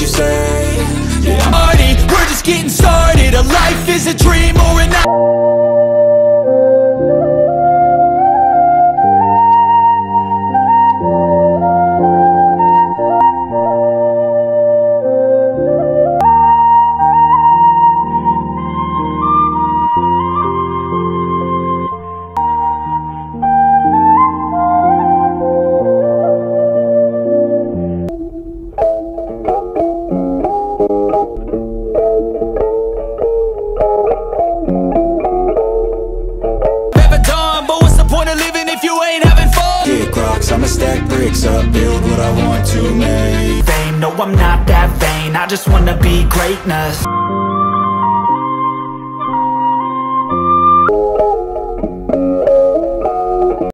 what you say? Yeah, Party, we're just getting started. A life is a dream bricks up Build what I want to make. Fame, no I'm not that vain. I just wanna be greatness